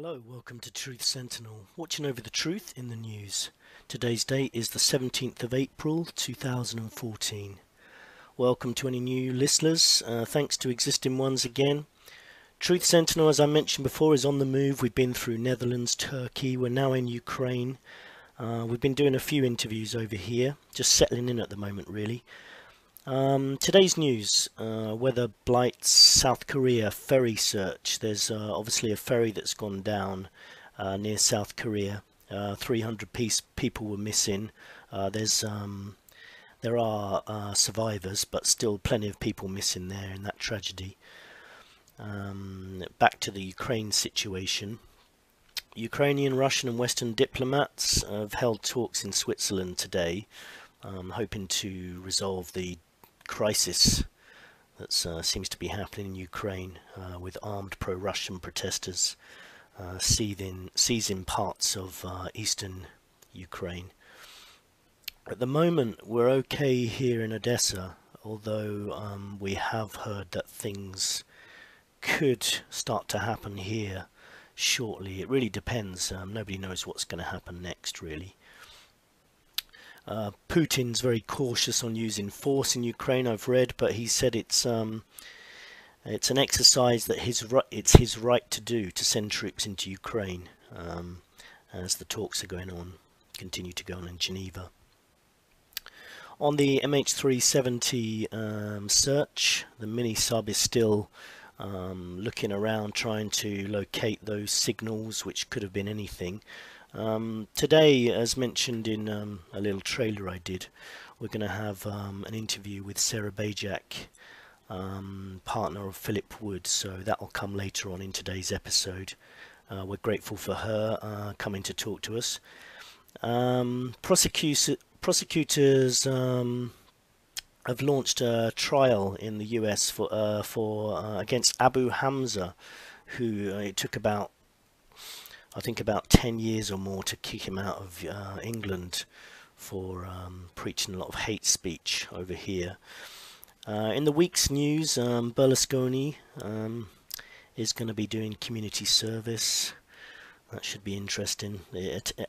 Hello, welcome to Truth Sentinel, watching over the truth in the news. Today's date is the 17th of April 2014. Welcome to any new listeners, uh, thanks to existing ones again. Truth Sentinel, as I mentioned before, is on the move. We've been through Netherlands, Turkey, we're now in Ukraine. Uh, we've been doing a few interviews over here, just settling in at the moment really. Um, today's news, uh, weather blights South Korea ferry search. There's uh, obviously a ferry that's gone down uh, near South Korea. Uh, 300 piece people were missing. Uh, there's um, there are uh, survivors, but still plenty of people missing there in that tragedy. Um, back to the Ukraine situation. Ukrainian, Russian, and Western diplomats have held talks in Switzerland today, um, hoping to resolve the crisis that uh, seems to be happening in Ukraine uh, with armed pro-Russian protesters uh, seizing, seizing parts of eastern Ukraine. At the moment we're okay here in Odessa although um, we have heard that things could start to happen here shortly. It really depends. Um, nobody knows what's going to happen next really. Uh, Putin's very cautious on using force in Ukraine. I've read, but he said it's um, it's an exercise that his it's his right to do to send troops into Ukraine um, as the talks are going on, continue to go on in Geneva. On the MH370 um, search, the mini sub is still um, looking around trying to locate those signals, which could have been anything. Um, today, as mentioned in um, a little trailer I did, we're going to have um, an interview with Sarah Bajc, um, partner of Philip Wood, so that will come later on in today's episode. Uh, we're grateful for her uh, coming to talk to us. Um, prosecutors um, have launched a trial in the US for uh, for uh, against Abu Hamza, who uh, it took about I think about 10 years or more to kick him out of uh, England for um, preaching a lot of hate speech over here. Uh, in the week's news, um, Berlusconi um, is going to be doing community service. That should be interesting.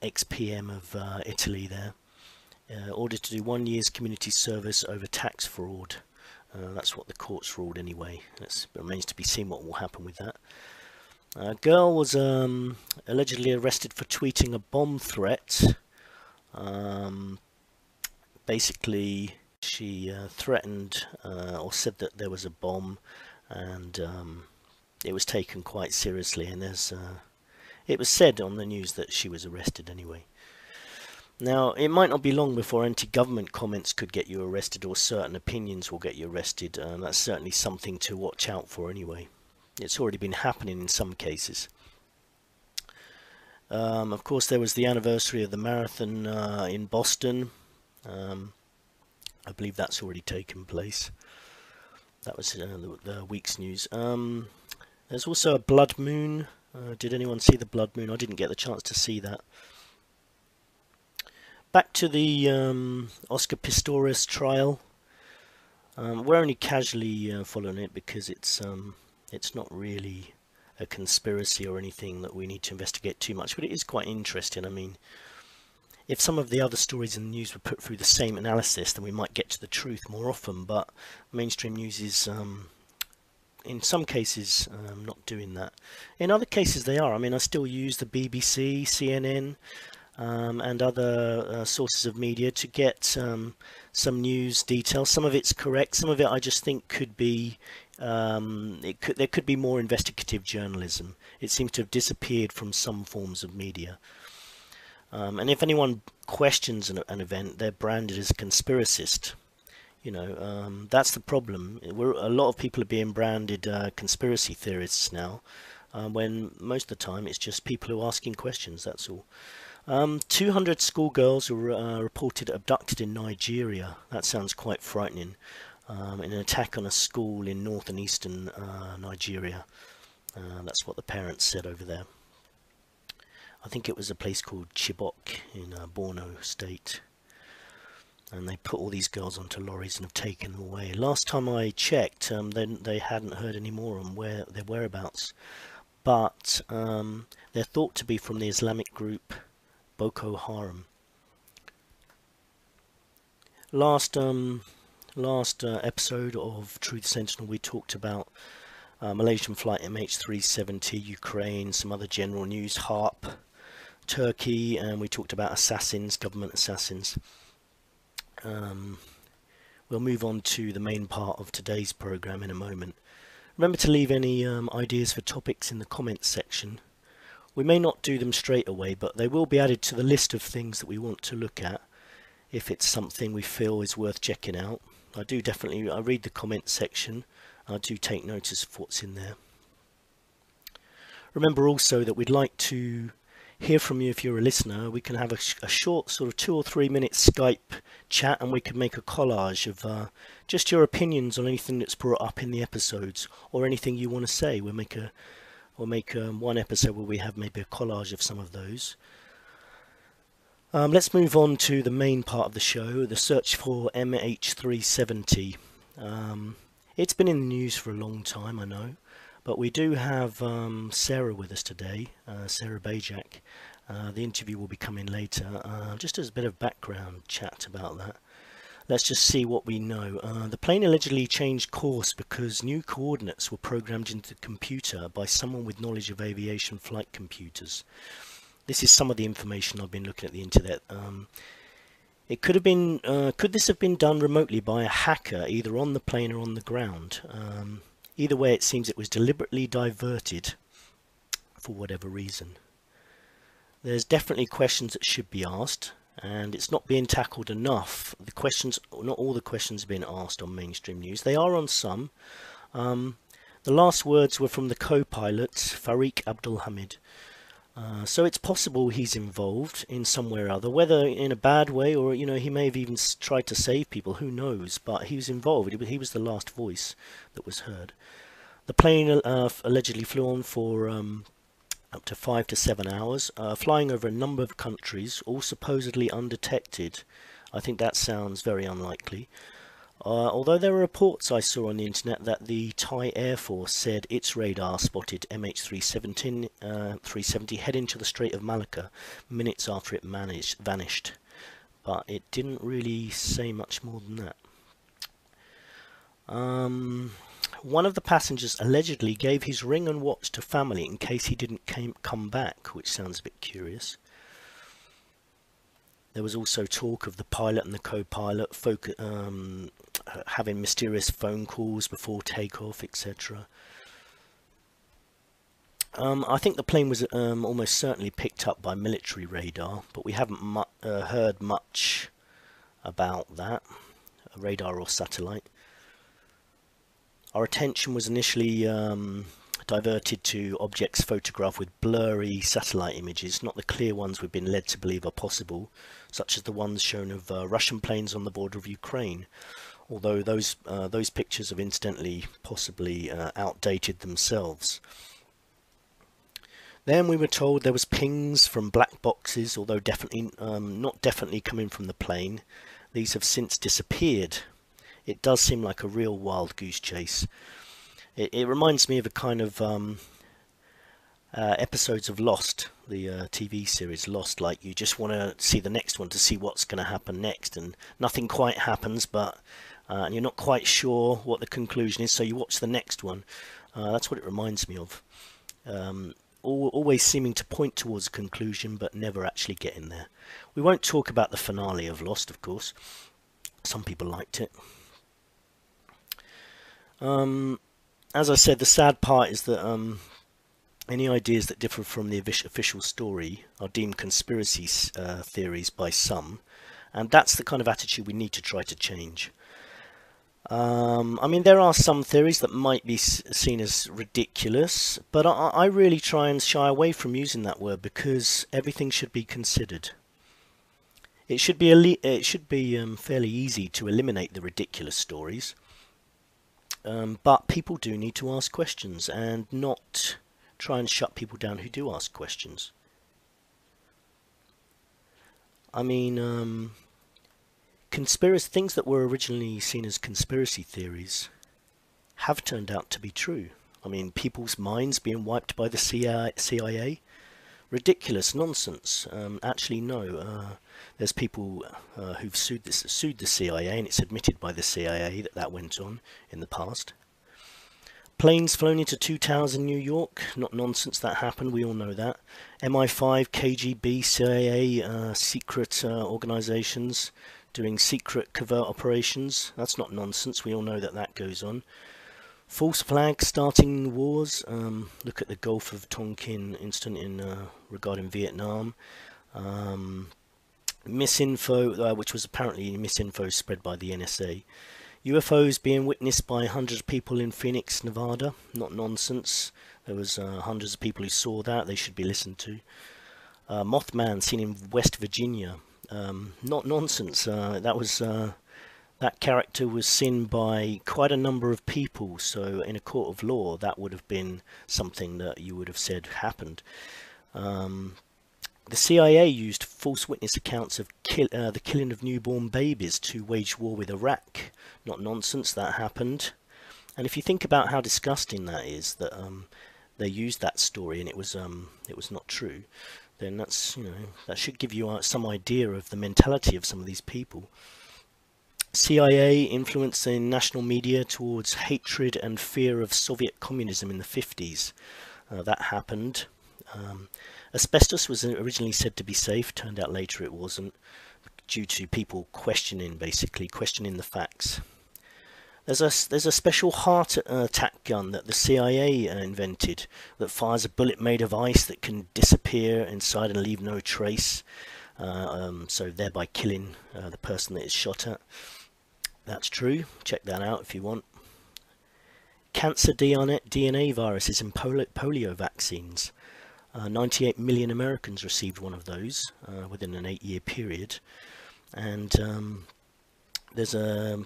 Ex-PM of uh, Italy there. Uh, ordered to do one year's community service over tax fraud. Uh, that's what the courts ruled anyway. It remains to be seen what will happen with that. A girl was um, allegedly arrested for tweeting a bomb threat. Um, basically, she uh, threatened uh, or said that there was a bomb, and um, it was taken quite seriously. And there's, uh, it was said on the news that she was arrested anyway. Now, it might not be long before anti-government comments could get you arrested, or certain opinions will get you arrested. and that's certainly something to watch out for anyway. It's already been happening in some cases. Um, of course, there was the anniversary of the marathon uh, in Boston. Um, I believe that's already taken place. That was uh, the, the, week's news. Um, there's also a blood moon. Uh, did anyone see the blood moon? I didn't get the chance to see that. Back to the um, Oscar Pistorius trial. Um, we're only casually uh, following it because it's um, it's not really a conspiracy or anything that we need to investigate too much, but it is quite interesting. I mean, if some of the other stories in the news were put through the same analysis, then we might get to the truth more often, but mainstream news is, um, in some cases, um, not doing that. In other cases, they are. I mean, I still use the BBC, CNN, um, and other uh, sources of media to get um, some news details. Some of it's correct, some of it I just think could be um, could, there could be more investigative journalism. It seems to have disappeared from some forms of media. Um, and if anyone questions an, an, event, they're branded as a conspiracist. You know, um, that's the problem. We're, a lot of people are being branded uh, conspiracy theorists now, uh, when most of the time it's just people who are asking questions, that's all. Um, 200 schoolgirls were uh, reported abducted in Nigeria. That sounds quite frightening um, in an attack on a school in north and eastern uh, Nigeria. Uh, that's what the parents said over there. I think it was a place called Chibok in uh, Borno state. And they put all these girls onto lorries and have taken them away. Last time I checked, um, they, they hadn't heard any more on where their whereabouts. but um, they're thought to be from the Islamic group Boko Haram. Last um, last uh, episode of Truth Sentinel, we talked about uh, Malaysian flight MH370, Ukraine, some other general news, HARP, Turkey, and we talked about assassins, government assassins. Um, we'll move on to the main part of today's program in a moment. Remember to leave any um, ideas for topics in the comments section. We may not do them straight away, but they will be added to the list of things that we want to look at if it's something we feel is worth checking out. I do definitely, I read the comments section I do take notice of what's in there. Remember also that we'd like to hear from you if you're a listener. We can have a, a short sort of two or three minute Skype chat and we can make a collage of uh, just your opinions on anything that's brought up in the episodes or anything you want to say. We'll make a we'll make um, one episode where we have maybe a collage of some of those. Um, let's move on to the main part of the show, the search for MH370. Um, it's been in the news for a long time, I know, but we do have um, Sarah with us today, uh, Sarah Bajc. Uh, the interview will be coming later. Uh, just as a bit of background chat about that. Let's just see what we know. Uh, the plane allegedly changed course because new coordinates were programmed into the computer by someone with knowledge of aviation flight computers. This is some of the information I've been looking at the internet. Um, it could have been, uh, could this have been done remotely by a hacker, either on the plane or on the ground? Um, either way, it seems it was deliberately diverted for whatever reason. There's definitely questions that should be asked, and it's not being tackled enough. The questions, not all the questions have been asked on mainstream news. They are on some. Um, the last words were from the co-pilot, Farik Abdul Hamid, uh, so it's possible he's involved in some way or other, whether in a bad way or you know he may have even tried to save people. Who knows? But he was involved. He was the last voice that was heard. The plane uh, allegedly flew on for um, up to five to seven hours, uh, flying over a number of countries, all supposedly undetected. I think that sounds very unlikely. Uh, although there are reports I saw on the internet that the Thai Air Force said its radar spotted MH370 uh, 370 head the Strait of Malacca minutes after it managed, vanished. But it didn't really say much more than that. Um, one of the passengers allegedly gave his ring and watch to family in case he didn't came, come back, which sounds a bit curious. There was also talk of the pilot and the co-pilot um, having mysterious phone calls before takeoff, etc. Um, I think the plane was um, almost certainly picked up by military radar, but we haven't mu uh, heard much about that, radar or satellite. Our attention was initially um, diverted to objects photographed with blurry satellite images, not the clear ones we've been led to believe are possible, such as the ones shown of uh, Russian planes on the border of Ukraine. Although those uh, those pictures have incidentally possibly uh, outdated themselves. Then we were told there was pings from black boxes, although definitely um, not definitely coming from the plane. These have since disappeared. It does seem like a real wild goose chase. It, it reminds me of a kind of um, uh, episodes of Lost, the uh, TV series Lost. Like you just want to see the next one to see what's going to happen next, and nothing quite happens, but uh, and you're not quite sure what the conclusion is, so you watch the next one. Uh, that's what it reminds me of. Um, always seeming to point towards a conclusion, but never actually getting there. We won't talk about the finale of Lost, of course. Some people liked it. Um, as I said, the sad part is that um, any ideas that differ from the official story are deemed conspiracy uh, theories by some, and that's the kind of attitude we need to try to change. Um, I mean, there are some theories that might be seen as ridiculous, but I, I really try and shy away from using that word because everything should be considered. It should be it should be um, fairly easy to eliminate the ridiculous stories. Um, but people do need to ask questions and not try and shut people down who do ask questions. I mean, um, conspiracy things that were originally seen as conspiracy theories have turned out to be true. I mean, people's minds being wiped by the CIA? Ridiculous nonsense. Um, actually, no. Uh, there's people uh, who've sued, this, sued the CIA, and it's admitted by the CIA that that went on in the past. Planes flown into two towers in New York, not nonsense, that happened, we all know that. MI5, KGB, CIA, uh, secret uh, organisations doing secret covert operations, that's not nonsense, we all know that that goes on. False flag starting wars, um, look at the Gulf of Tonkin incident in uh, regarding Vietnam. Um, misinfo, uh, which was apparently misinfo spread by the NSA. UFOs being witnessed by hundreds of people in Phoenix, Nevada. Not nonsense. There was uh, hundreds of people who saw that. They should be listened to. Uh, Mothman seen in West Virginia. Um, not nonsense. Uh, that was uh, that character was seen by quite a number of people. So in a court of law, that would have been something that you would have said happened. Um, the CIA used false witness accounts of kill, uh, the killing of newborn babies to wage war with Iraq. Not nonsense, that happened. And if you think about how disgusting that is, that um, they used that story and it was um, it was not true, then that's you know that should give you uh, some idea of the mentality of some of these people. CIA influencing national media towards hatred and fear of Soviet communism in the 50s. Uh, that happened. Um, Asbestos was originally said to be safe, turned out later it wasn't, due to people questioning, basically, questioning the facts. There's a, there's a special heart uh, attack gun that the CIA uh, invented that fires a bullet made of ice that can disappear inside and leave no trace, uh, um, so thereby killing uh, the person that is shot at. That's true. Check that out if you want. Cancer DNA, viruses in polio, polio vaccines. Uh, 98 million Americans received one of those uh, within an eight-year period, and um, there's a,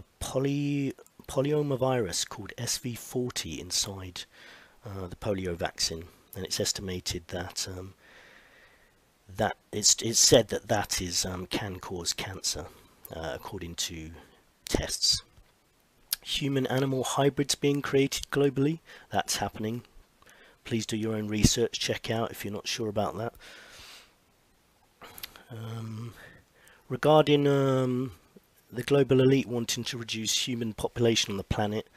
a poly, polyomavirus called SV40 inside uh, the polio vaccine, and it's estimated that um, that it's, it's said that that is um, can cause cancer, uh, according to tests. Human-animal hybrids being created globally, that's happening please do your own research, check out if you're not sure about that. Um, regarding um, the global elite wanting to reduce human population on the planet,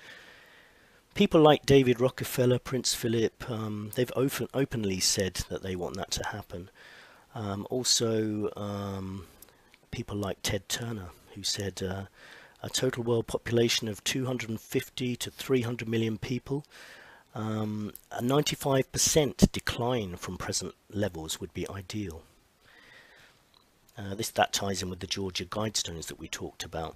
people like David Rockefeller, Prince Philip, um, they've open, openly said that they want that to happen. Um, also, um, people like Ted Turner, who said uh, a total world population of 250 to 300 million people um, a 95% decline from present levels would be ideal. Uh, this that ties in with the Georgia Guidestones that we talked about.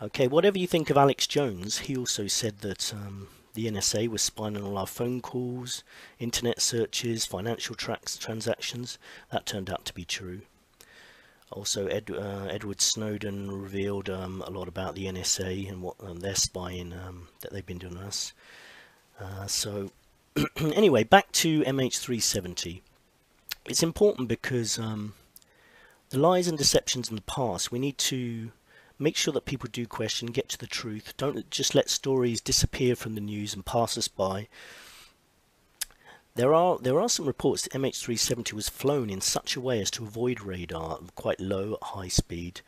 Okay, whatever you think of Alex Jones, he also said that um, the NSA was spying on all our phone calls, internet searches, financial tracks, transactions. That turned out to be true. Also, Ed, uh, Edward Snowden revealed um, a lot about the NSA and what um, their spying um, that they've been doing on us. Uh, so, anyway, back to MH370. It's important because um, the lies and deceptions in the past, we need to make sure that people do question, get to the truth. Don't just let stories disappear from the news and pass us by. There are there are some reports that MH370 was flown in such a way as to avoid radar, quite low at high speed.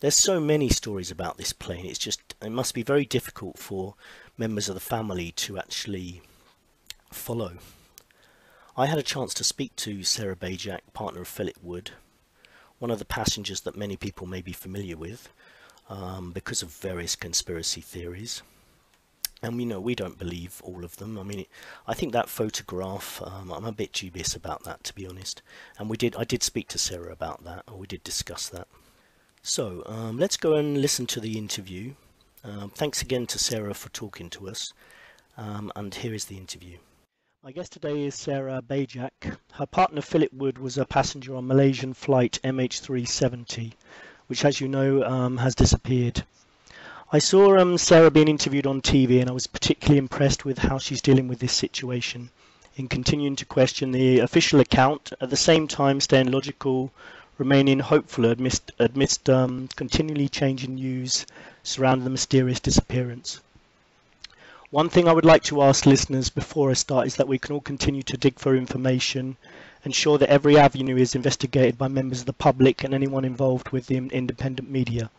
There's so many stories about this plane. It's just it must be very difficult for members of the family to actually follow. I had a chance to speak to Sarah Bajc, partner of Philip Wood, one of the passengers that many people may be familiar with um, because of various conspiracy theories and we know we don't believe all of them. I mean, I think that photograph, um, I'm a bit dubious about that, to be honest. And we did, I did speak to Sarah about that, or we did discuss that. So um, let's go and listen to the interview. Um, thanks again to Sarah for talking to us. Um, and here is the interview. My guest today is Sarah Bajc. Her partner Philip Wood was a passenger on Malaysian flight MH370, which, as you know, um, has disappeared. I saw um, Sarah being interviewed on TV and I was particularly impressed with how she's dealing with this situation in continuing to question the official account, at the same time staying logical, remaining hopeful amidst, amidst um, continually changing news surrounding the mysterious disappearance. One thing I would like to ask listeners before I start is that we can all continue to dig for information, ensure that every avenue is investigated by members of the public and anyone involved with the independent media.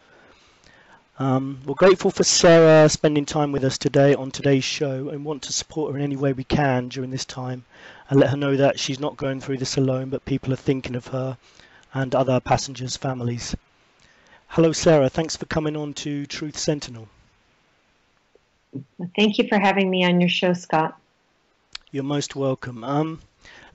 Um, we're grateful for Sarah spending time with us today on today's show and want to support her in any way we can during this time and let her know that she's not going through this alone, but people are thinking of her and other passengers' families. Hello, Sarah. Thanks for coming on to Truth Sentinel. Thank you for having me on your show, Scott. You're most welcome. Um,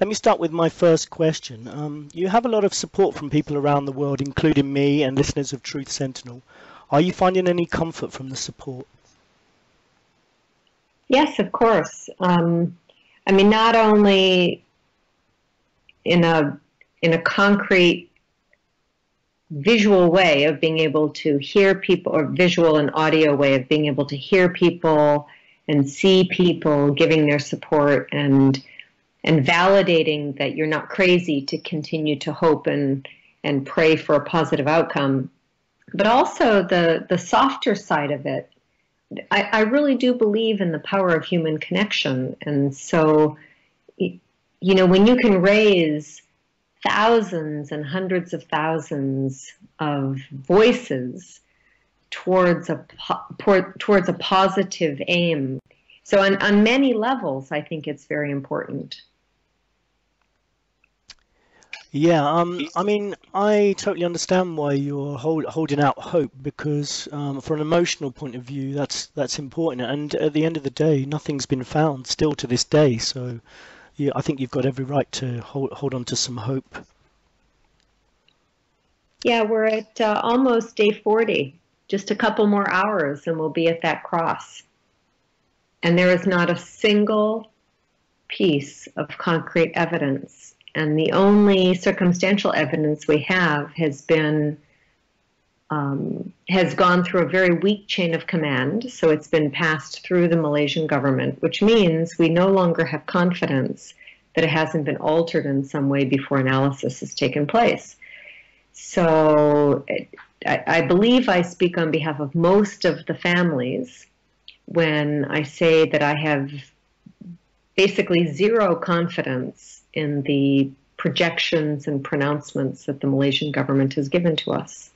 let me start with my first question. Um, you have a lot of support from people around the world, including me and listeners of Truth Sentinel. Are you finding any comfort from the support? Yes, of course. Um, I mean, not only in a in a concrete visual way of being able to hear people, or visual and audio way of being able to hear people and see people giving their support and and validating that you're not crazy to continue to hope and and pray for a positive outcome but also the the softer side of it. I, I really do believe in the power of human connection, and so you know when you can raise thousands and hundreds of thousands of voices towards a towards a positive aim. So on, on many levels, I think it's very important. Yeah, um, I mean, I totally understand why you're hold, holding out hope because, um, from an emotional point of view, that's that's important. And at the end of the day, nothing's been found still to this day. So, yeah, I think you've got every right to hold hold on to some hope. Yeah, we're at uh, almost day 40. Just a couple more hours, and we'll be at that cross. And there is not a single piece of concrete evidence and the only circumstantial evidence we have has been um, has gone through a very weak chain of command. So it's been passed through the Malaysian government, which means we no longer have confidence that it hasn't been altered in some way before analysis has taken place. So I, I believe I speak on behalf of most of the families when I say that I have basically zero confidence in the projections and pronouncements that the Malaysian government has given to us.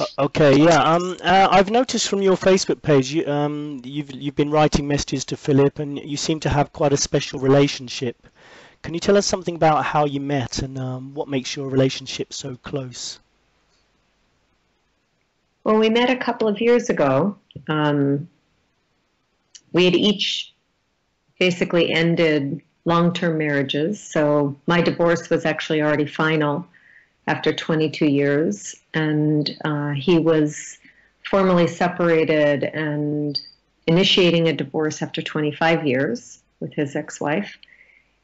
Uh, okay, yeah. Um, uh, I've noticed from your Facebook page, you, um, you've you've been writing messages to Philip, and you seem to have quite a special relationship. Can you tell us something about how you met and um, what makes your relationship so close? Well, we met a couple of years ago. Um, we had each basically ended long term marriages. So my divorce was actually already final after 22 years, and uh, he was formally separated and initiating a divorce after 25 years with his ex wife.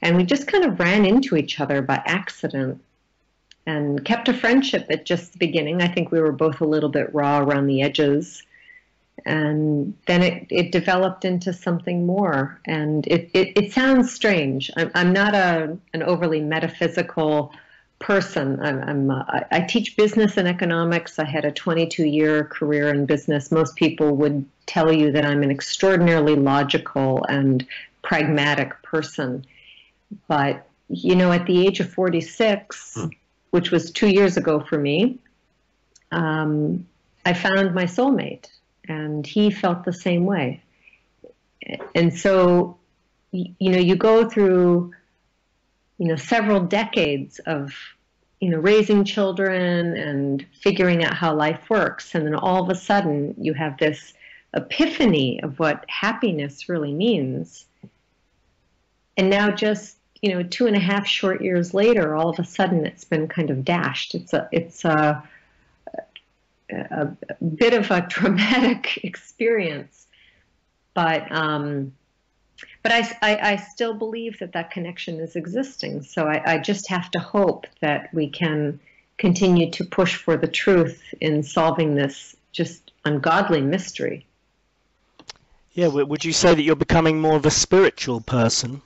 And we just kind of ran into each other by accident and kept a friendship at just the beginning. I think we were both a little bit raw around the edges and then it, it developed into something more. And it, it, it sounds strange. I'm, I'm not a, an overly metaphysical person. I'm, I'm uh, I teach business and economics. I had a 22 year career in business. Most people would tell you that I'm an extraordinarily logical and pragmatic person. But, you know, at the age of 46, hmm. which was two years ago for me, um, I found my soulmate and he felt the same way. And so, you know, you go through, you know, several decades of, you know, raising children and figuring out how life works, and then all of a sudden you have this epiphany of what happiness really means. And now, just you know, two and a half short years later, all of a sudden it's been kind of dashed. It's a, it's a a, bit of a traumatic experience, but um, but I, I, I, still believe that that connection is existing. So I, I, just have to hope that we can continue to push for the truth in solving this just ungodly mystery. Yeah, would you say that you're becoming more of a spiritual person?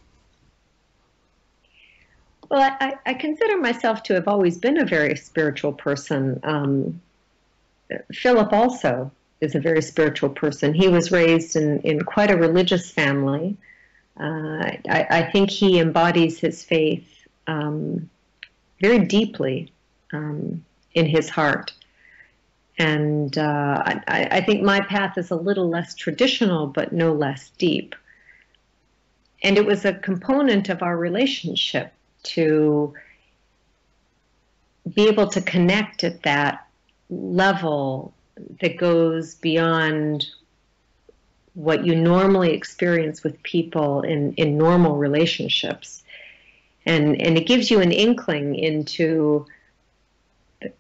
Well, I, I consider myself to have always been a very spiritual person. Um, Philip also. is a very spiritual person. He was raised in, in quite a religious family. Uh, I, I, think he embodies his faith um, very deeply um, in his heart. And uh, I, I, think my path is a little less traditional, but no less deep. And it was a component of our relationship to be able to connect at that level that goes beyond what you normally experience with people in, in normal relationships. And, and it gives you an inkling into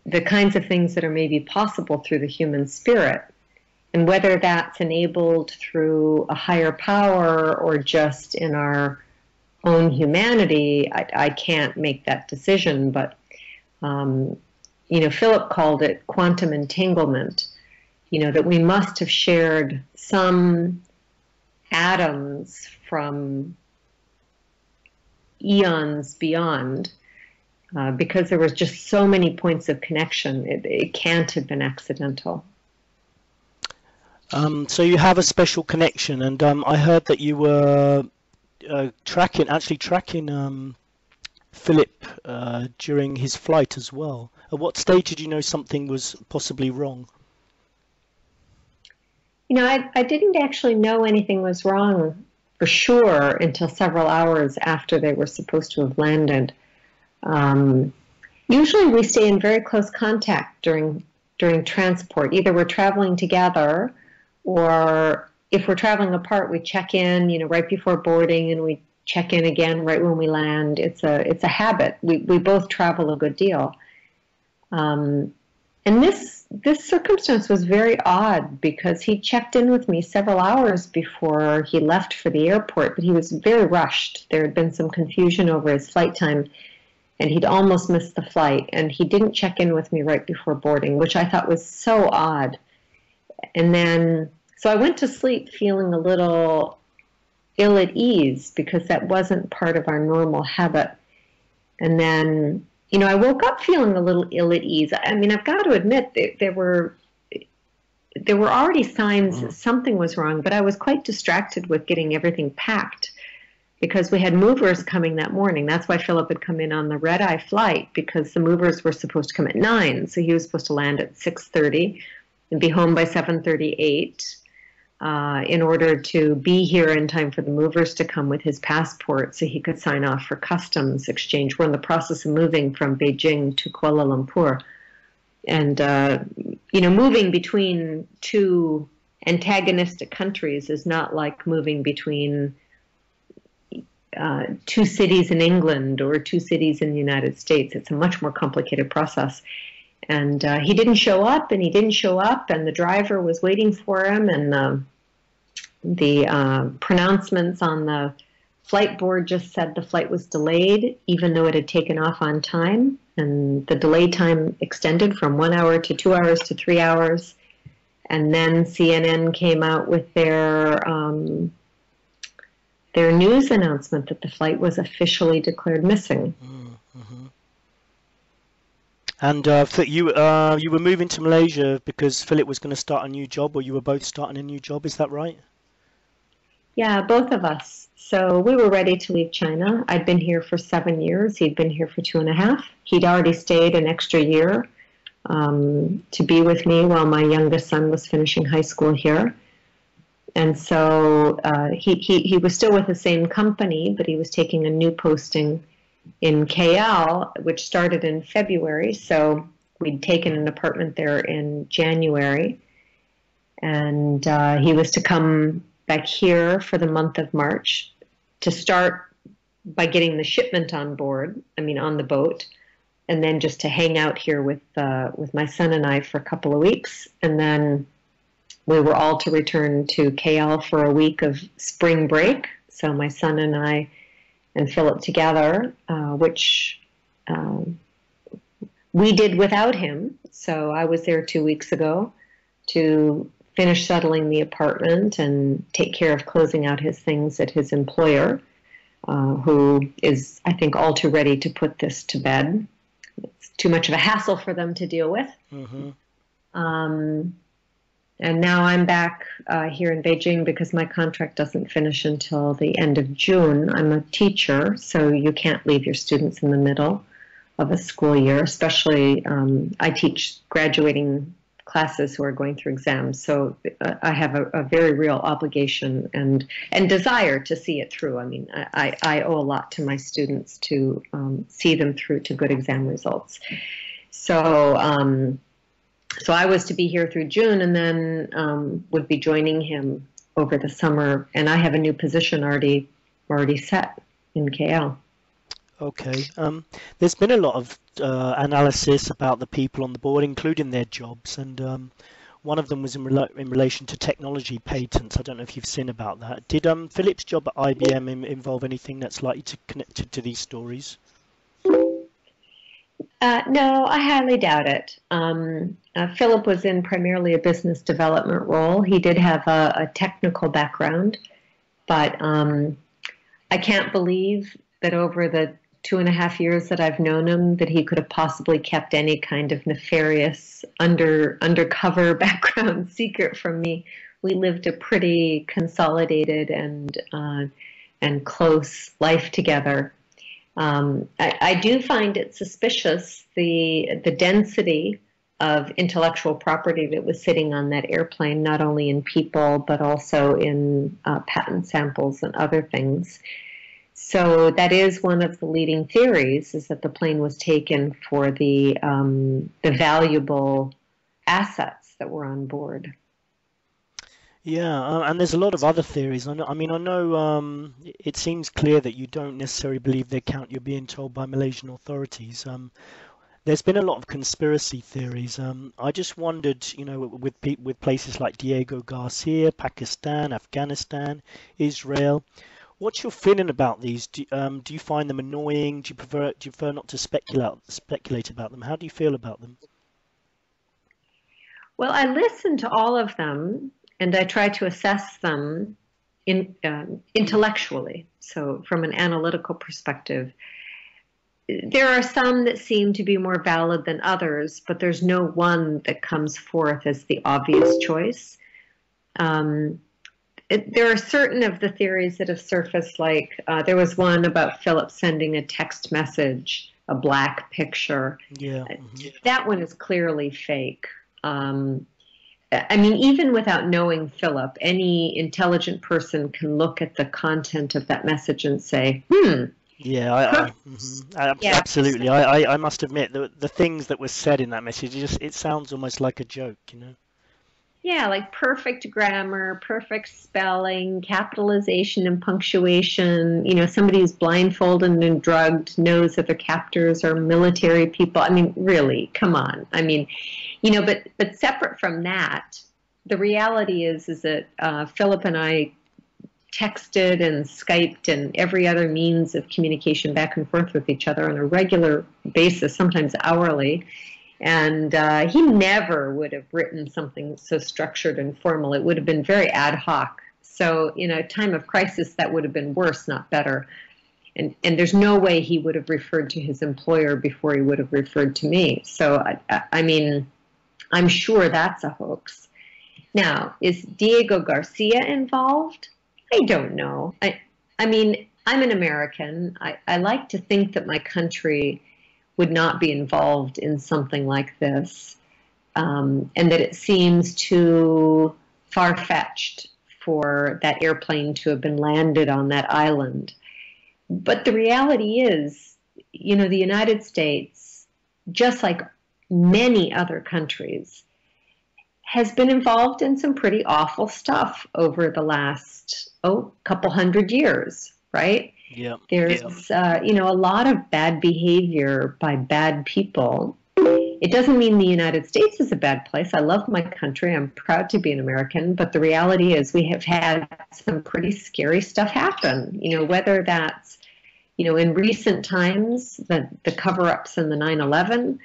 the kinds of things that are maybe possible through the human spirit. And whether that's enabled through a higher power or just in our own humanity, I, I can't make that decision. But um, you know, Philip called it quantum entanglement, you know, that we must have shared some atoms from eons beyond uh, because there was just so many points of connection. It, it can't have been accidental. Um, so you have a special connection, and um, I heard that you were uh, tracking, actually tracking um, Philip uh, during his flight as well. At what stage did you know something was possibly wrong? You know, I, I didn't actually know anything was wrong for sure until several hours after they were supposed to have landed. Um, usually, we stay in very close contact during during transport. Either we're traveling together, or if we're traveling apart, we check in. You know, right before boarding, and we check in again right when we land. It's a it's a habit. We we both travel a good deal. Um, and this this circumstance was very odd because he checked in with me several hours before he left for the airport, but he was very rushed. There had been some confusion over his flight time, and he'd almost missed the flight. And he didn't check in with me right before boarding, which I thought was so odd. And then, so I went to sleep feeling a little ill at ease because that wasn't part of our normal habit. And then, you know, I woke up feeling a little ill at ease. I mean, I've got to admit that there were there were already signs mm. something was wrong, but I was quite distracted with getting everything packed because we had movers coming that morning. That's why Philip had come in on the red eye flight because the movers were supposed to come at nine, so he was supposed to land at six thirty and be home by seven thirty eight uh, in order to be here in time for the movers to come with his passport so he could sign off for customs exchange. We're in the process of moving from Beijing to Kuala Lumpur. And, uh, you know, moving between two antagonistic countries is not like moving between uh, two cities in England or two cities in the United States. It's a much more complicated process. And uh, he didn't show up, and he didn't show up, and the driver was waiting for him, and um, the uh, pronouncements on the flight board just said the flight was delayed, even though it had taken off on time. And the delay time extended from one hour to two hours to three hours. And then CNN came out with their um, their news announcement that the flight was officially declared missing. Mm-hmm. And uh, you uh, you were moving to Malaysia because Philip was going to start a new job, or you were both starting a new job. Is that right? Yeah, both of us. So we were ready to leave China. I'd been here for seven years. He'd been here for two and a half. He'd already stayed an extra year um, to be with me while my youngest son was finishing high school here. And so uh, he, he, he was still with the same company, but he was taking a new posting in KL, which started in February. So we'd taken an apartment there in January. And uh, he was to come back here for the month of March to start by getting the shipment on board, I mean, on the boat, and then just to hang out here with, uh, with my son and I for a couple of weeks. And then we were all to return to KL for a week of spring break. So my son and I and Philip together, uh, which um, we did without him. So I was there two weeks ago to finish settling the apartment and take care of closing out his things at his employer, uh, who is, I think, all too ready to put this to bed. It's too much of a hassle for them to deal with. Mm-hmm. Um, and now I'm back uh, here in Beijing because my contract doesn't finish until the end of June. I'm a teacher, so you can't leave your students in the middle of a school year, especially um, I teach graduating classes who are going through exams. So uh, I have a, a, very real obligation and and desire to see it through. I mean, I, I owe a lot to my students to um, see them through to good exam results. So um, so I was to be here through June, and then um, would be joining him over the summer. And I have a new position already already set in KL. Okay. Um, there's been a lot of uh, analysis about the people on the board, including their jobs, and um, one of them was in, in relation to technology patents. I don't know if you've seen about that. Did um, Philip's job at IBM Im- involve anything that's likely to connect to these stories? Uh, no, I highly doubt it. Um, uh, Philip was in primarily a business development role. He did have a, a technical background, but um, I can't believe that over the two and a half years that I've known him that he could have possibly kept any kind of nefarious under undercover background secret from me. We lived a pretty consolidated and uh, and close life together. Um, I, I, do find it suspicious the the density of intellectual property that was sitting on that airplane, not only in people but also in uh, patent samples and other things. So that is one of the leading theories: is that the plane was taken for the um, the valuable assets that were on board. Yeah, uh, and there's a lot of other theories. I, know, I mean, I know um, it seems clear that you don't necessarily believe the account you're being told by Malaysian authorities. Um, there's been a lot of conspiracy theories. Um, I just wondered, you know, with with places like Diego Garcia, Pakistan, Afghanistan, Israel, what's your feeling about these? Do, um, do you find them annoying? Do you prefer do you prefer not to speculate speculate about them? How do you feel about them? Well, I listen to all of them and I try to assess them in, um, intellectually, so from an analytical perspective. There are some that seem to be more valid than others, but there's no one that comes forth as the obvious choice. Um, it, there are certain of the theories that have surfaced, like uh, there was one about Philip sending a text message, a black picture. Yeah. Mm-hmm. That one is clearly fake. Um, I mean, even without knowing Philip, any intelligent person can look at the content of that message and say, hmm. Yeah, I, I, mm-hmm. yeah. absolutely. I, I, I, must admit the the things that were said in that message, it just it sounds almost like a joke, you know. Yeah, like perfect grammar, perfect spelling, capitalization and punctuation. You know, somebody who's blindfolded and drugged knows that their captors are military people. I mean, really, come on. I mean, you know, but but separate from that, the reality is is that uh, Philip and I texted and Skyped and every other means of communication back and forth with each other on a regular basis, sometimes hourly. And uh, he never would have written something so structured and formal. It would have been very ad hoc. So, in a time of crisis, that would have been worse, not better. And, and there's no way he would have referred to his employer before he would have referred to me. So, I, I mean, I'm sure that's a hoax. Now, is Diego Garcia involved? I don't know. I, I mean, I'm an American. I, I like to think that my country would not be involved in something like this, um, and that it seems too far fetched for that airplane to have been landed on that island. But the reality is, you know, the United States, just like many other countries, has been involved in some pretty awful stuff over the last oh couple hundred years, right? Yeah. There's uh, you know a lot of bad behavior by bad people. It doesn't mean the United States is a bad place. I love my country. I'm proud to be an American, but the reality is we have had some pretty scary stuff happen. You know, whether that's you know in recent times the the cover-ups in the 9/11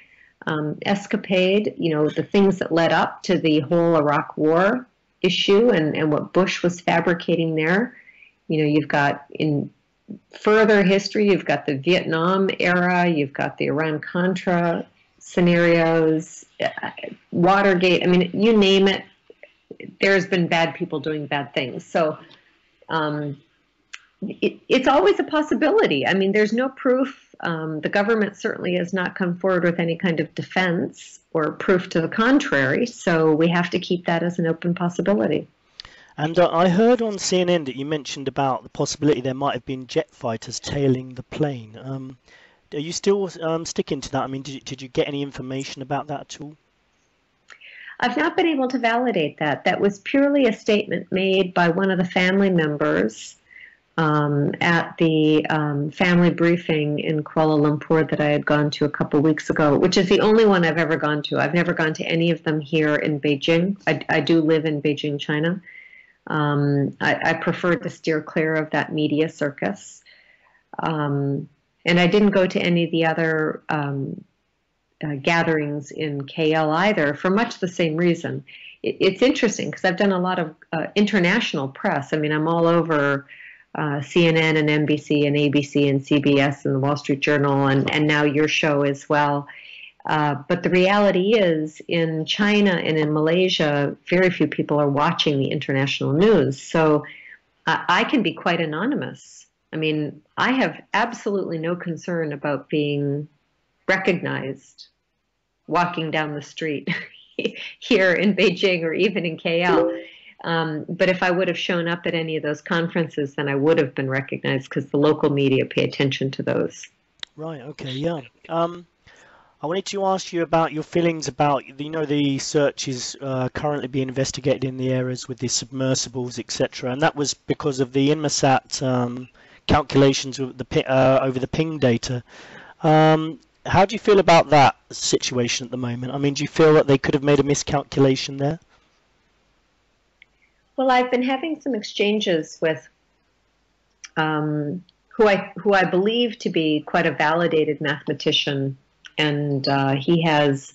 um, escapade, you know, the things that led up to the whole Iraq war issue and, and what Bush was fabricating there. You know, you've got in further history, you've got the Vietnam era, you've got the Iran Contra scenarios, uh, Watergate. I mean, you name it, there's been bad people doing bad things. So um, it, it's always a possibility. I mean, there's no proof. Um, the government certainly has not come forward with any kind of defense or proof to the contrary. So we have to keep that as an open possibility. And uh, I heard on CNN that you mentioned about the possibility there might have been jet fighters tailing the plane. Um, are you still um, sticking to that? I mean, did you, did you get any information about that at all? I've not been able to validate that. That was purely a statement made by one of the family members um, at the um, family briefing in Kuala Lumpur that I had gone to a couple weeks ago, which is the only one I've ever gone to. I've never gone to any of them here in Beijing. I, I do live in Beijing, China. Um, I, I, to steer clear of that media circus. Um, and I didn't go to any of the other um, uh, gatherings in KL either for much the same reason. It, it's interesting because I've done a lot of uh, international press. I mean, I'm all over uh, CNN and NBC and ABC and CBS and the Wall Street Journal and, and now your show as well. Uh, but the reality is, in China and in Malaysia, very few people are watching the international news. So uh, I can be quite anonymous. I mean, I have absolutely no concern about being recognized walking down the street here in Beijing or even in KL. Um, but if I would have shown up at any of those conferences, then I would have been recognized because the local media pay attention to those. Right. Okay. Yeah. Um, I wanted to ask you about your feelings about you know the search is uh, currently being investigated in the areas with the submersibles, etc. And that was because of the Inmarsat um, calculations the, uh, over the ping data. Um, how do you feel about that situation at the moment? I mean, do you feel that they could have made a miscalculation there? Well, I've been having some exchanges with um, who I who I believe to be quite a validated mathematician, and uh, he has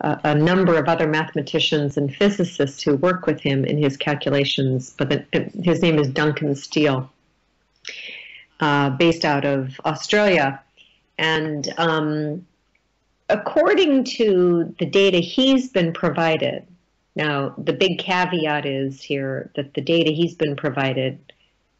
a, a, number of other mathematicians and physicists who work with him in his calculations. But the, his name is Duncan Steele, uh, based out of Australia and um, according to the data he's been provided, now the big caveat is here that the data he's been provided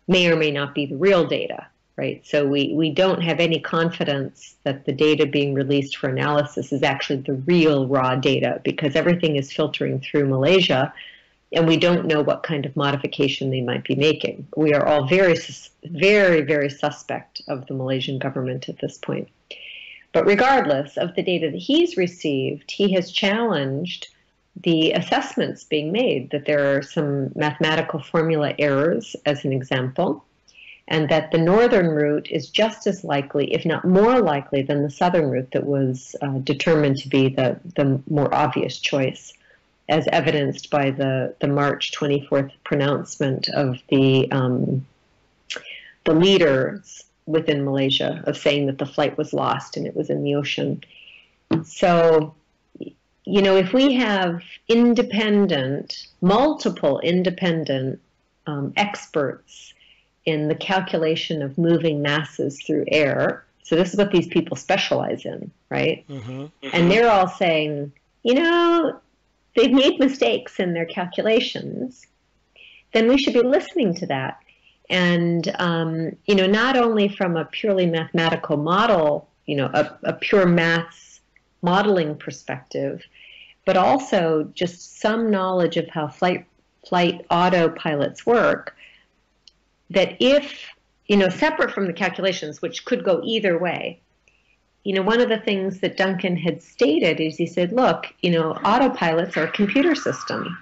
may or may not be the real data, right? So we, we don't have any confidence that the data being released for analysis is actually the real raw data because everything is filtering through Malaysia and we don't know what kind of modification they might be making. We are all very, very, very suspect of the Malaysian government at this point. But regardless of the data that he's received, he has challenged the assessments being made that there are some mathematical formula errors, as an example, and that the northern route is just as likely, if not more likely, than the southern route that was uh, determined to be the, the more obvious choice as evidenced by the, the March 24th pronouncement of the, um, the leaders within Malaysia of saying that the flight was lost and it was in the ocean. So, you know, if we have independent, multiple independent um, experts in the calculation of moving masses through air, so this is what these people specialize in, right? Mm-hmm, mm-hmm. And they're all saying, you know, they've made mistakes in their calculations, then we should be listening to that. And, um, you know, not only from a purely mathematical model, you know, a, a pure maths modeling perspective, but also just some knowledge of how flight, flight autopilots work, that if, you know, separate from the calculations, which could go either way, you know, one of the things that Duncan had stated is he said, look, you know, autopilots are a computer system.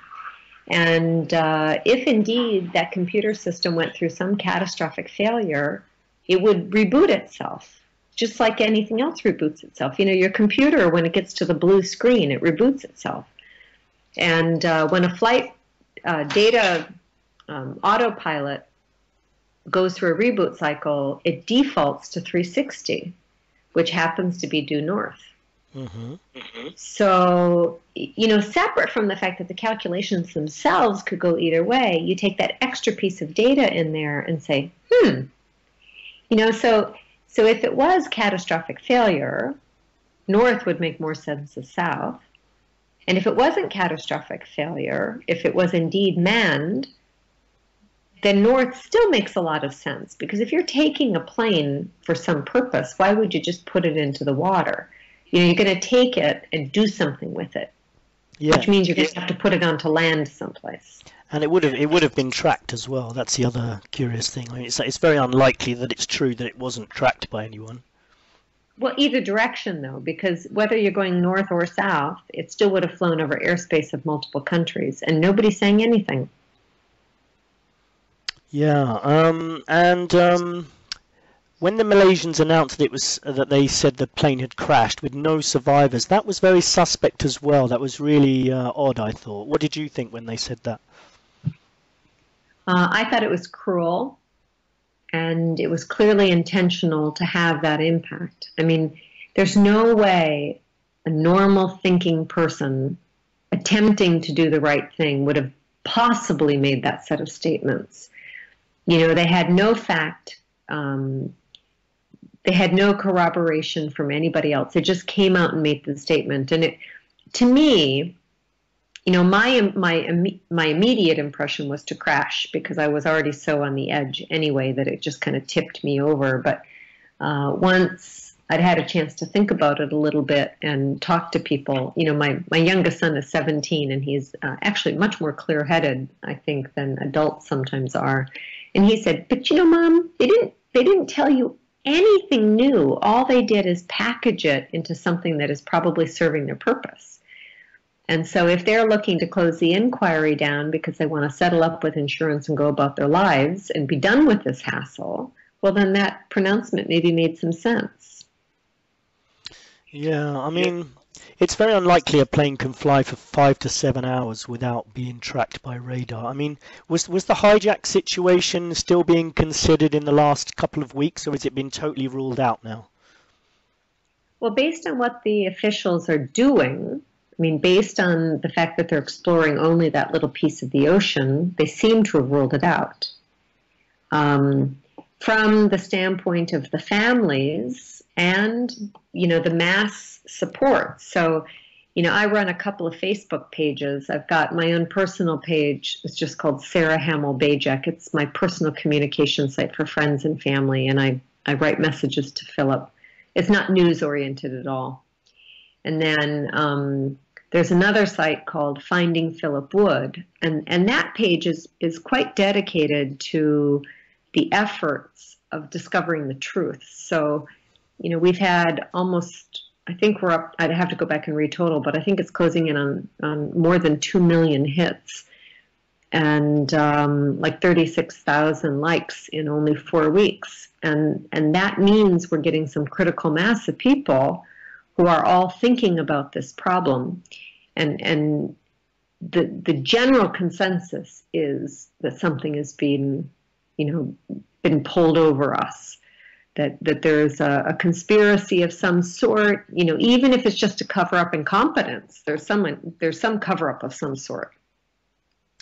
And uh, if indeed that computer system went through some catastrophic failure, it would reboot itself, just like anything else reboots itself. You know, your computer, when it gets to the blue screen, it reboots itself. And uh, when a flight uh, data um, autopilot goes through a reboot cycle, it defaults to 360 which happens to be due north. Mm-hmm. Mm-hmm. So, you know, separate from the fact that the calculations themselves could go either way, you take that extra piece of data in there and say, hmm, you know, so so if it was catastrophic failure, north would make more sense than south, And if it wasn't catastrophic failure, if it was indeed manned, then north still makes a lot of sense because if you're taking a plane for some purpose, why would you just put it into the water? You know, you're going to take it and do something with it, yeah. which means you're going to have to put it onto land someplace. And it would have it would have been tracked as well. That's the other curious thing. I mean, it's it's very unlikely that it's true that it wasn't tracked by anyone. Well, either direction though, because whether you're going north or south, it still would have flown over airspace of multiple countries, and nobody's saying anything. Yeah, um, and um, when the Malaysians announced that it was that they said the plane had crashed with no survivors, that was very suspect as well. That was really uh, odd. I thought. What did you think when they said that? Uh, I thought it was cruel, and it was clearly intentional to have that impact. I mean, there's no way a normal thinking person attempting to do the right thing would have possibly made that set of statements. You know, they had no fact. Um, they had no corroboration from anybody else. They just came out and made the statement. And it, to me, you know, my my my immediate impression was to crash because I was already so on the edge anyway that it just kind of tipped me over. But uh, once I'd had a chance to think about it a little bit and talk to people, you know, my my youngest son is 17 and he's uh, actually much more clear-headed, I think, than adults sometimes are. And he said, "But you know, mom, they didn't they didn't tell you anything new. All they did is package it into something that is probably serving their purpose." And so if they're looking to close the inquiry down because they want to settle up with insurance and go about their lives and be done with this hassle, well then that pronouncement maybe made some sense. Yeah, I mean, it's very unlikely a plane can fly for five to seven hours without being tracked by radar. I mean, was was the hijack situation still being considered in the last couple of weeks, or has it been totally ruled out now? Well, based on what the officials are doing, I mean, based on the fact that they're exploring only that little piece of the ocean, they seem to have ruled it out. Um, from the standpoint of the families and, you know, the mass support. So, you know, I run a couple of Facebook pages. I've got my own personal page. It's just called Sarah Hamill Bajc. It's my personal communication site for friends and family, and I, I write messages to Philip. It's not news oriented at all. And then um, there's another site called Finding Philip Wood, and, and that page is, is quite dedicated to the efforts of discovering the truth. So, you know, we've had almost I think we're up. I'd have to go back and retotal, but I think it's closing in on, on more than 2 million hits and um, like 36,000 likes in only four weeks. And, and that means we're getting some critical mass of people who are all thinking about this problem. And, and the, the general consensus is that something has been, you know, been pulled over us that that there's a, a, conspiracy of some sort. You know, even if it's just to cover up incompetence, there's some there's some cover up of some sort.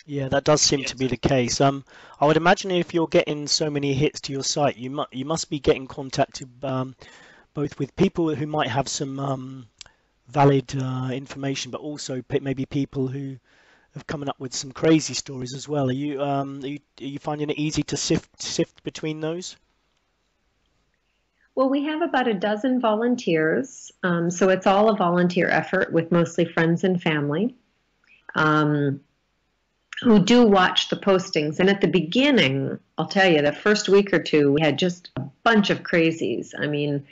Yeah, that does seem to be the case. Um, I would imagine if you're getting so many hits to your site, you must you must be getting contacted um, both with people who might have some um, valid uh, information, but also maybe people who have coming up with some crazy stories as well. Are you um, are you, are you finding it easy to sift sift between those? Well, we have about a dozen volunteers, um, so it's all a volunteer effort with mostly friends and family um, who do watch the postings. And at the beginning, I'll tell you, the first week or two, we had just a bunch of crazies. I mean,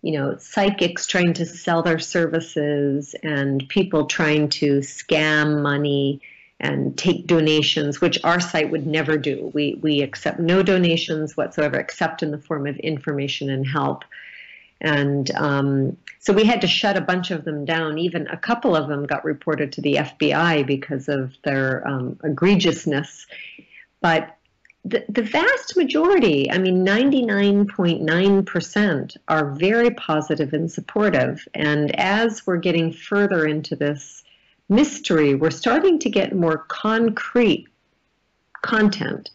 you know, psychics trying to sell their services and people trying to scam money and take donations, which our site would never do. We, we accept no donations whatsoever, except in the form of information and help. And um, so we had to shut a bunch of them down. Even a couple of them got reported to the FBI because of their um, egregiousness. But the, the vast majority, I mean, 99.9%, are very positive and supportive. And as we're getting further into this mystery, we're starting to get more concrete content.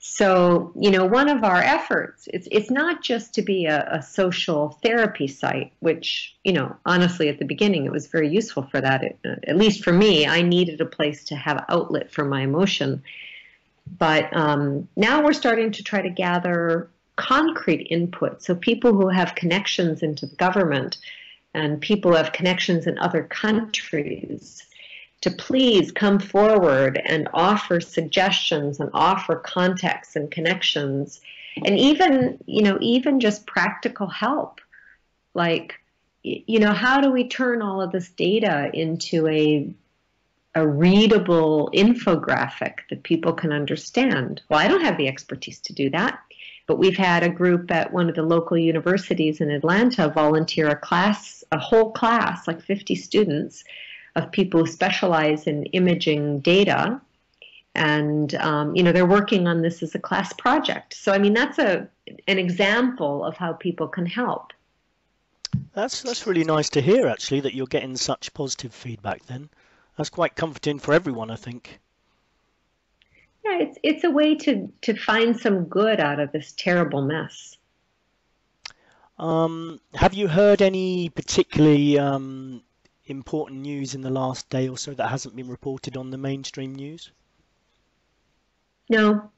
So, you know, one of our efforts, it's, it's not just to be a, a, social therapy site, which, you know, honestly, at the beginning, it was very useful for that. It, at least for me, I needed a place to have outlet for my emotion. But um, now we're starting to try to gather concrete input. So people who have connections into the government and people who have connections in other countries to please come forward and offer suggestions and offer context and connections and even you know even just practical help. Like you know how do we turn all of this data into a a readable infographic that people can understand? Well i don't have the expertise to do that but we've had a group at one of the local universities in atlanta volunteer a class a whole class like 50 students of people who specialize in imaging data. And um, you know they're working on this as a class project. So I mean that's a an example of how people can help. That's that's really nice to hear actually that you're getting such positive feedback then. That's quite comforting for everyone, I think. Yeah, it's it's a way to to find some good out of this terrible mess. Um, have you heard any particularly um, important news in the last day or so that hasn't been reported on the mainstream news? No.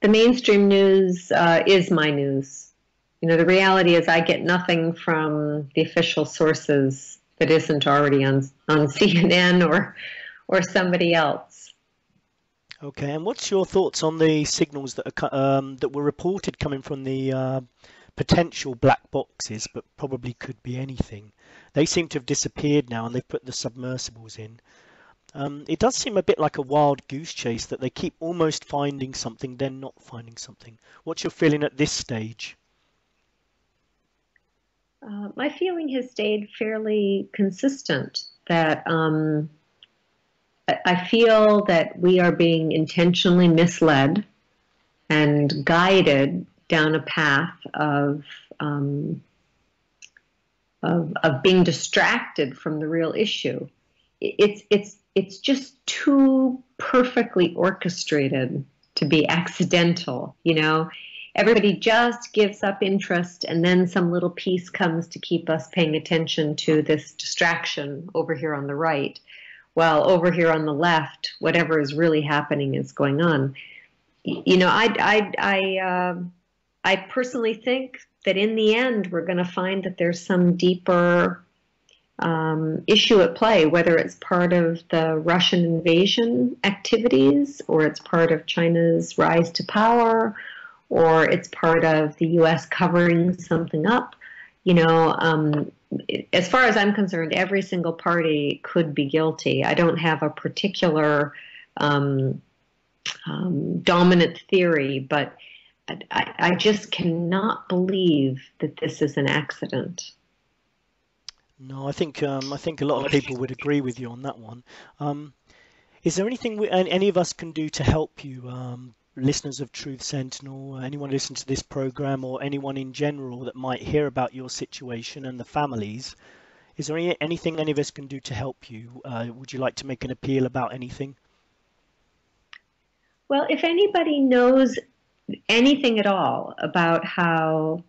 The mainstream news uh, is my news. You know, the reality is I get nothing from the official sources that isn't already on on CNN or or somebody else. Okay, and what's your thoughts on the signals that are um, that were reported coming from the uh, potential black boxes, but probably could be anything? They seem to have disappeared now, and they've put the submersibles in. Um, it does seem a bit like a wild goose chase that they keep almost finding something, then not finding something. What's your feeling at this stage? Uh, my feeling has stayed fairly consistent. That um, I feel that we are being intentionally misled and guided down a path of um, of, of being distracted from the real issue. It's, it's, it's just too perfectly orchestrated to be accidental, you know? Everybody just gives up interest, and then some little piece comes to keep us paying attention to this distraction over here on the right, while over here on the left, whatever is really happening is going on. You know, I, I, I, uh, I personally think that in the end, we're going to find that there's some deeper um, issue at play, whether it's part of the Russian invasion activities or it's part of China's rise to power or it's part of the U.S. covering something up. You know, um, as far as I'm concerned, every single party could be guilty. I don't have a particular um, um dominant theory, but I, I just cannot believe that this is an accident. No, I think um, I think a lot of people would agree with you on that one. Um, is there anything we, any of us can do to help you, um, listeners of Truth Sentinel, anyone listening to this program, or anyone in general that might hear about your situation and the families? Is there any, anything any of us can do to help you? Uh, would you like to make an appeal about anything? Well, if anybody knows anything at all about how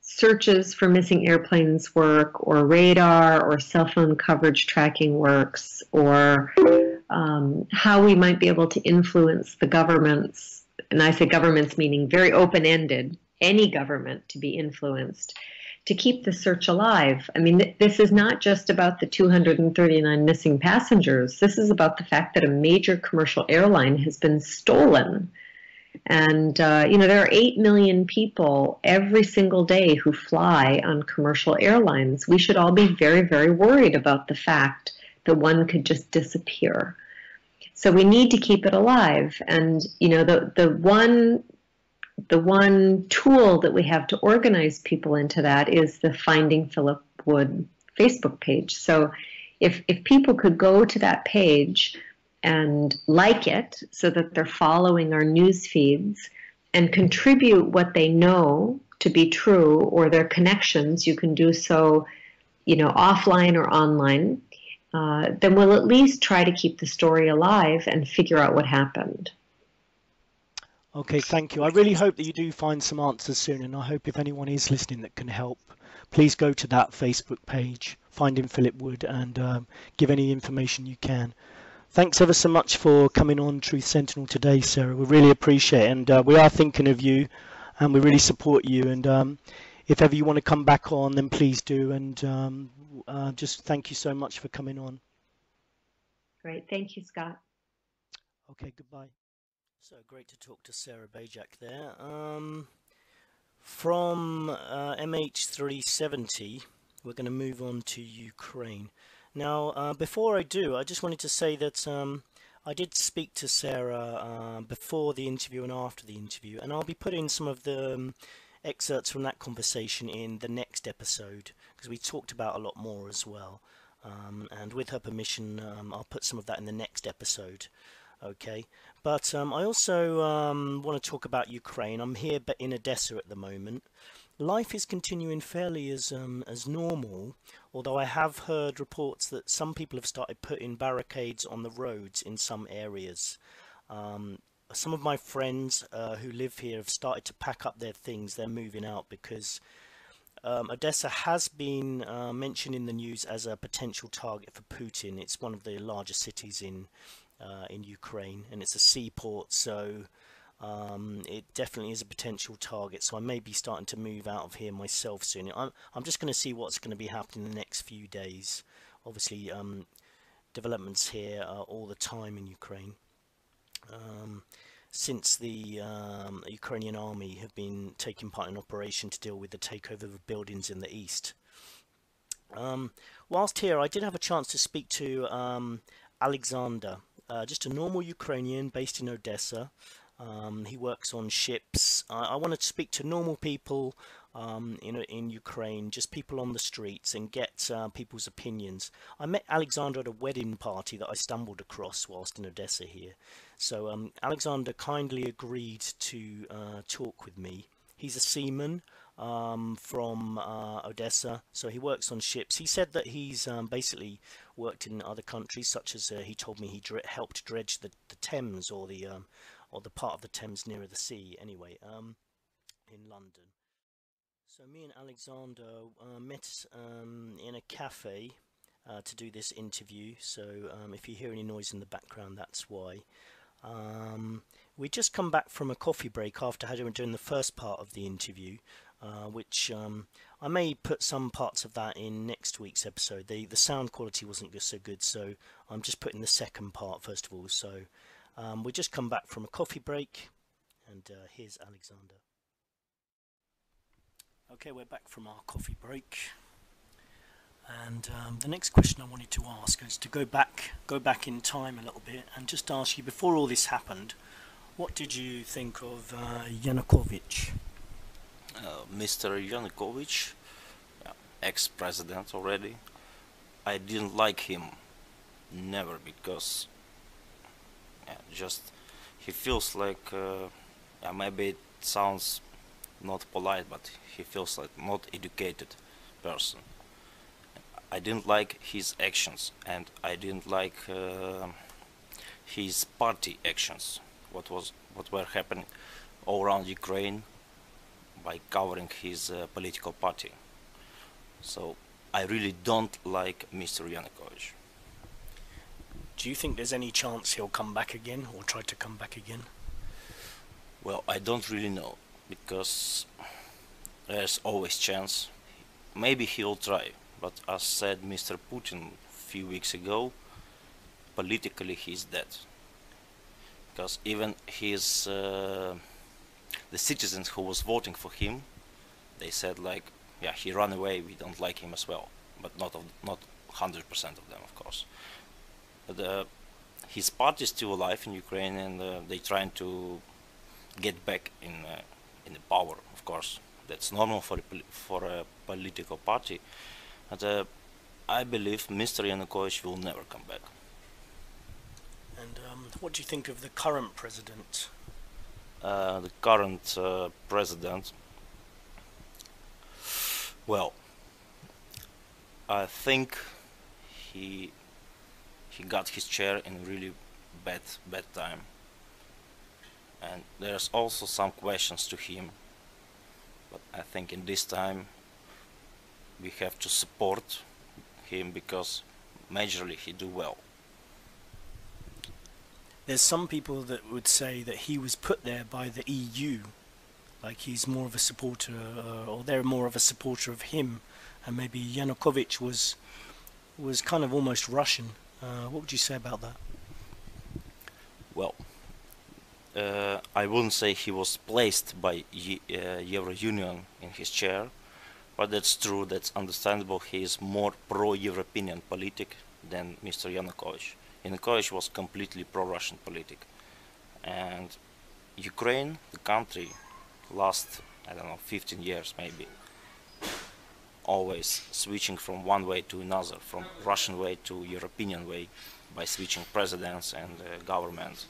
searches for missing airplanes work, or radar, or cell phone coverage tracking works, or um, how we might be able to influence the governments. And I say governments meaning very open ended, any government to be influenced to keep the search alive. I mean, th- this is not just about the 239 missing passengers. This is about the fact that a major commercial airline has been stolen and, uh, you know, there are 8 million people every single day who fly on commercial airlines. We should all be very, very worried about the fact that one could just disappear. So we need to keep it alive. And, you know, the, the one the one tool that we have to organize people into that is the Finding Philip Wood Facebook page. So if, if people could go to that page, and like it so that they're following our news feeds and contribute what they know to be true or their connections, you can do so, you know, offline or online. Uh, then we'll at least try to keep the story alive and figure out what happened. Okay, thank you. I really hope that you do find some answers soon, and I hope if anyone is listening that can help, please go to that Facebook page, Finding Philip Wood, and um, give any information you can. Thanks ever so much for coming on Truth Sentinel today, Sarah. We really appreciate it, and uh, we are thinking of you, and we really support you. And um, if ever you want to come back on, then please do. And um, uh, just thank you so much for coming on. Great. Thank you, Scott. Okay, goodbye. So great to talk to Sarah Bajc there. Um, from uh, MH370, we're going to move on to Ukraine. Now, uh, before I do, I just wanted to say that um, I did speak to Sarah uh, before the interview and after the interview, and I'll be putting some of the um, excerpts from that conversation in the next episode because we talked about a lot more as well. Um, and with her permission, um, I'll put some of that in the next episode okay? But um, I also um, want to talk about Ukraine. I'm here but in Odessa at the moment. Life is continuing fairly as um, as normal although I have heard reports that some people have started putting barricades on the roads in some areas. Um, some of my friends uh, who live here have started to pack up their things they're moving out because um, Odessa has been uh, mentioned in the news as a potential target for Putin. It's one of the largest cities in uh, in Ukraine, and it's a seaport, so um, it definitely is a potential target. So I may be starting to move out of here myself soon. I'm, I'm just going to see what's going to be happening in the next few days. Obviously, um, developments here are all the time in Ukraine. Um, since the um, Ukrainian army have been taking part in operation to deal with the takeover of buildings in the east. Um, whilst here, I did have a chance to speak to um, Alexander, uh, just a normal Ukrainian based in Odessa. Um, he works on ships. I, I wanted to speak to normal people um, in in Ukraine, just people on the streets, and get uh, people's opinions. I met Alexander at a wedding party that I stumbled across whilst in Odessa here. So um, Alexander kindly agreed to uh, talk with me. He's a seaman um, from uh, Odessa, so he works on ships. He said that he's um, basically worked in other countries, such as uh, he told me he dre helped dredge the, the Thames or the um, or the part of the Thames nearer the sea. Anyway, um, in London. So me and Alexander uh, met um, in a cafe uh, to do this interview. So if you hear any noise in the background, that's why. Um, we just come back from a coffee break after having done the first part of the interview, uh, which um, I may put some parts of that in next week's episode. The the sound quality wasn't so good, so I'm just putting the second part first of all. So um, we just come back from a coffee break, and uh, here's Alexander. Okay, we're back from our coffee break. And um, the next question I wanted to ask is to go back, go back in time a little bit, and just ask you before all this happened, what did you think of uh, Yanukovych? Uh, Mr. Yanukovych, ex-president already, I didn't like him, never, because yeah, just he feels like, uh, yeah, maybe it sounds not polite, but he feels like not educated person. I didn't like his actions, and I didn't like uh, his party actions. What was what were happening all around Ukraine by covering his uh, political party. So I really don't like Mr. Yanukovych. Do you think there's any chance he'll come back again or try to come back again? Well, I don't really know because there's always chance. Maybe he'll try, but as said Mr. Putin a few weeks ago, politically he's dead. Because even his uh, the citizens who was voting for him, they said like, yeah, he ran away. We don't like him as well, but not of, not hundred percent of them, of course. But uh, his party is still alive in Ukraine, and uh, they trying to get back in uh, in the power. Of course, that's normal for a, for a political party. But uh, I believe Mr. Yanukovych will never come back. And um, what do you think of the current president? Uh, the current uh, president. Well, I think he he got his chair in really bad bad time, and there's also some questions to him. But I think in this time we have to support him because majorly he do well. There's some people that would say that he was put there by the EU, like he's more of a supporter, uh, or they're more of a supporter of him, and maybe Yanukovych was was kind of almost Russian. Uh, what would you say about that? Well, uh, I wouldn't say he was placed by Ye uh, Euro Union in his chair, but that's true. That's understandable. He is more pro-European politic than Mr. Yanukovych. Yanukovych was completely pro-Russian politic, and Ukraine, the country, last I don't know 15 years maybe, always switching from one way to another, from Russian way to European way, by switching presidents and uh, governments.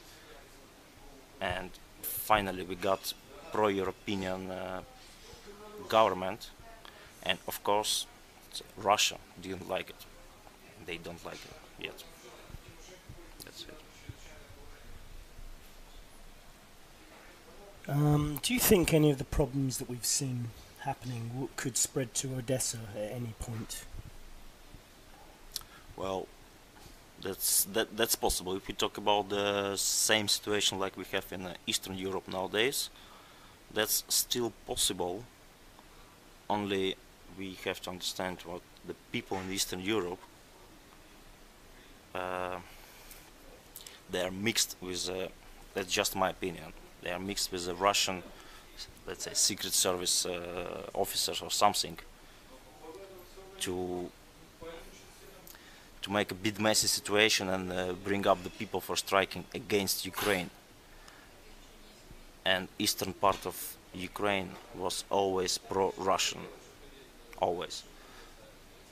And finally, we got pro-European uh, government, and of course, Russia didn't like it. They don't like it yet. Um, do you think any of the problems that we've seen happening could spread to Odessa at any point? Well, that's that that's possible. If we talk about the same situation like we have in uh, Eastern Europe nowadays, that's still possible. Only we have to understand what the people in Eastern Europe uh, they are mixed with. Uh, that's just my opinion they are mixed with the Russian, let's say, secret service uh, officers or something to to make a bit messy situation and uh, bring up the people for striking against Ukraine. And eastern part of Ukraine was always pro-Russian, always.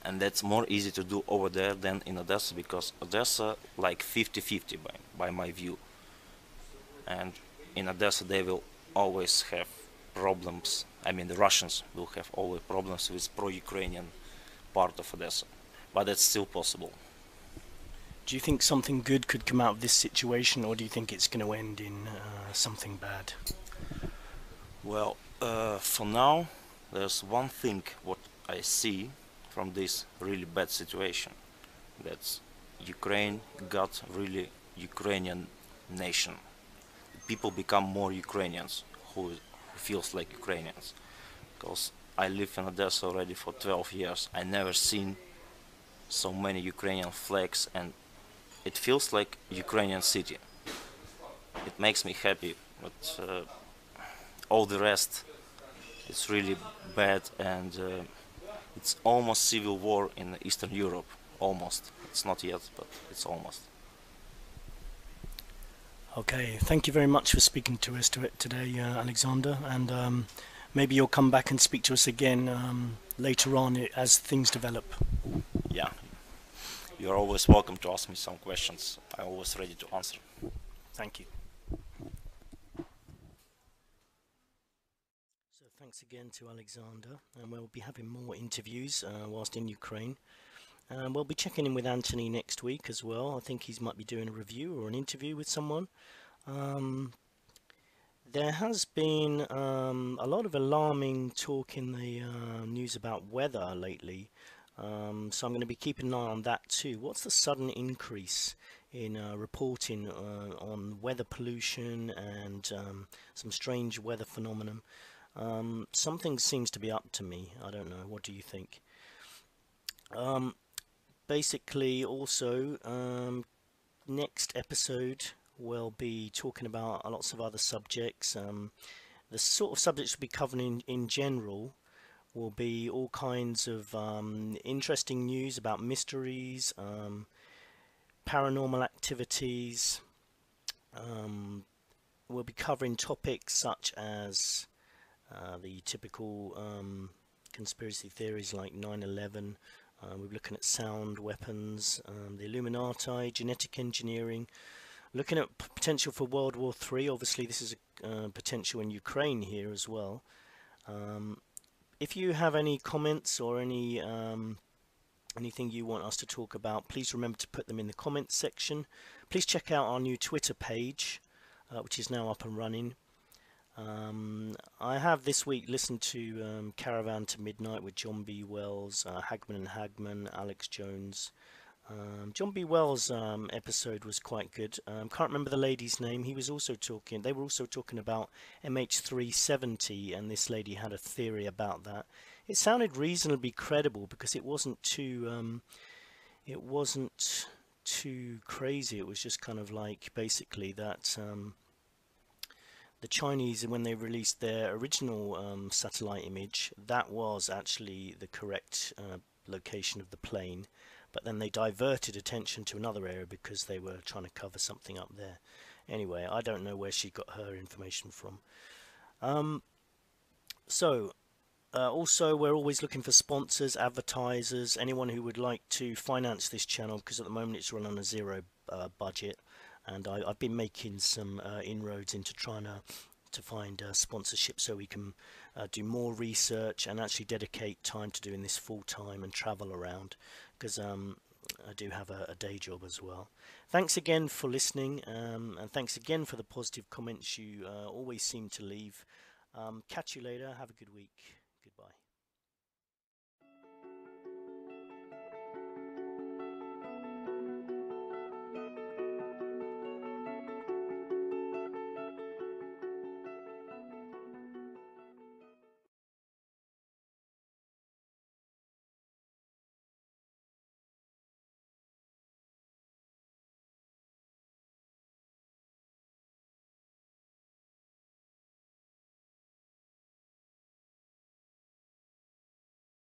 And that's more easy to do over there than in Odessa because Odessa like 50-50 by, by my view. And in Odessa they will always have problems. I mean, the Russians will have always problems with pro-Ukrainian part of Odessa, but it's still possible. Do you think something good could come out of this situation, or do you think it's going to end in uh, something bad? Well, uh, for now, there's one thing what I see from this really bad situation. that Ukraine got really Ukrainian nation. People become more Ukrainians who feels like Ukrainians. Because I live in Odessa already for 12 years. I never seen so many Ukrainian flags and it feels like Ukrainian city. It makes me happy but uh, all the rest it's really bad and uh, it's almost civil war in Eastern Europe almost it's not yet but it's almost Okay, thank you very much for speaking to us to today, uh, Alexander, and um, maybe you'll come back and speak to us again um, later on as things develop. Yeah, you're always welcome to ask me some questions. I'm always ready to answer. Thank you. So thanks again to Alexander, and we'll be having more interviews uh, whilst in Ukraine. Um, we'll be checking in with Anthony next week as well. I think he might be doing a review or an interview with someone. Um, there has been um, a lot of alarming talk in the uh, news about weather lately. Um, so I'm going to be keeping an eye on that too. What's the sudden increase in uh, reporting uh, on weather pollution and um, some strange weather phenomenon? Um, something seems to be up to me. I don't know. What do you think? Um, basically also um, next episode we'll be talking about lots of other subjects um, the sort of subjects we'll be covering in, in general will be all kinds of um, interesting news about mysteries um, paranormal activities we'll be covering topics such as uh, the typical um, conspiracy theories like 9-11 uh, we're looking at sound weapons, um, the Illuminati, genetic engineering, looking at potential for World War III. Obviously, this is a uh, potential in Ukraine here as well. Um, if you have any comments or any um, anything you want us to talk about, please remember to put them in the comments section. Please check out our new Twitter page. uh, which is now up and running. Um, I have this week listened to um, Caravan to Midnight with John B. Wells, uh, Hagmann and Hagmann, Alex Jones. Um, John B. Wells' um, episode was quite good. Um, can't remember the lady's name. He was also talking. They were also talking about MH370, and this lady had a theory about that. It sounded reasonably credible because it wasn't too. Um, it wasn't too crazy. It was just kind of like basically that um, the Chinese, when they released their original um, satellite image, that was actually the correct uh, location of the plane, but then they diverted attention to another area because they were trying to cover something up there. Anyway, I don't know where she got her information from. Um, so, uh, also, we're always looking for sponsors, advertisers, anyone who would like to finance this channel because at the moment it's run on a zero uh, budget. And I, have been making some uh, inroads into trying to to find uh, sponsorship so we can uh, do more research and actually dedicate time to doing this full time and travel around because um, I do have a, a, day job as well. Thanks again for listening um, and thanks again for the positive comments you uh, always seem to leave. Um, catch you later. Have a good week.